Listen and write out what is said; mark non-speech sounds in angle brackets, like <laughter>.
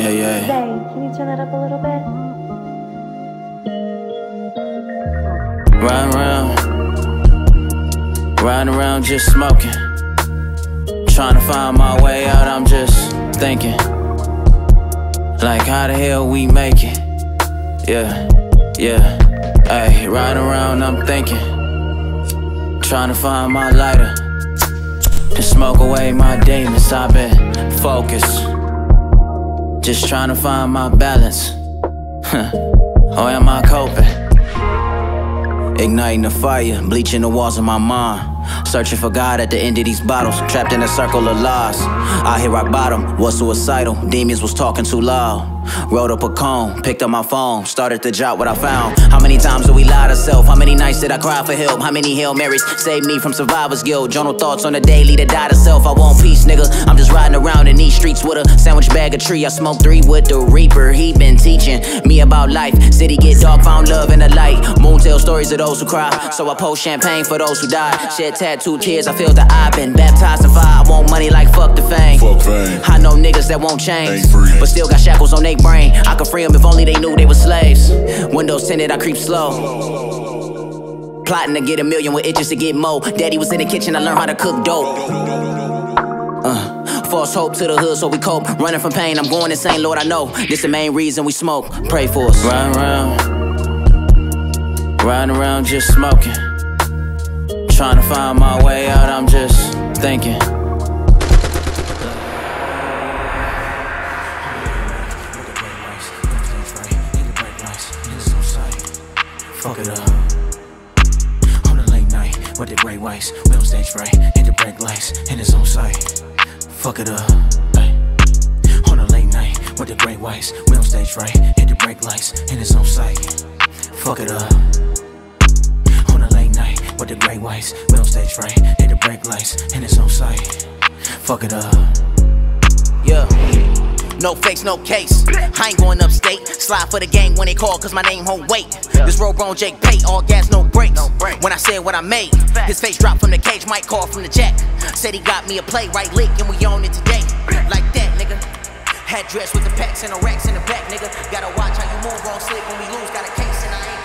Hey. Zay, can you turn that up a little bit? Riding around, riding around just smoking. Trying to find my way out, I'm just thinking. Like, how the hell we make it? Yeah, yeah. Hey, riding around, I'm thinking. Trying to find my lighter. And smoke away my demons, I've been focused. Just trying to find my balance. <laughs> or am I coping? Igniting the fire, bleaching the walls of my mind. Searching for God at the end of these bottles, trapped in a circle of lies. I hit rock bottom, was suicidal. Demons was talking too loud. Rolled up a cone, picked up my phone, started to jot what I found. How many times do we lie to self? How many nights did I cry for help? How many Hail Marys saved me from survivor's guilt? Journal thoughts on the daily to die to self. I want peace, nigga. I'm just riding around in with a sandwich bag of tree. I smoke three with the Reaper. He been teaching me about life. City get dark, found love in the light. Moon tell stories of those who cry. So I post champagne for those who die. Shed tattooed tears, I feel the eye. Been baptized in fire. I want money like fuck the fame. Fuck fame. I know niggas that won't change, but still got shackles on their brain. I could free them if only they knew they were slaves. Windows tinted, I creep slow. Plotting to get a million with itches to get more. Daddy was in the kitchen, I learned how to cook dope. False hope to the hood, so we cope. Running from pain, I'm going insane, Lord, I know. This the main reason we smoke. Pray for us. Riding around, riding around just smoking. Trying to find my way out, I'm just thinking. Fuck it up. On a late night with the gray whites, we on stage right, hit the brake lights, in its own sight. Fuck it up. Ay. On a late night with the gray whites, we on stage right, hit the brake lights, in its own sight. Fuck it up. On a late night with the gray whites, we on stage right, hit the brake lights, in its own sight. Fuck it up. No fakes, no case. I ain't going upstate. Slide for the gang when they call, cause my name hold weight. This road grown Jake Pay, all gas, no brakes. When I said what I made, his face dropped from the cage, might call from the jack. Said he got me a play, right lick, and we own it today. Like that, nigga. Hat dress with the packs and the racks in the back, nigga. Gotta watch how you move on slick when we lose. Got a case and I ain't.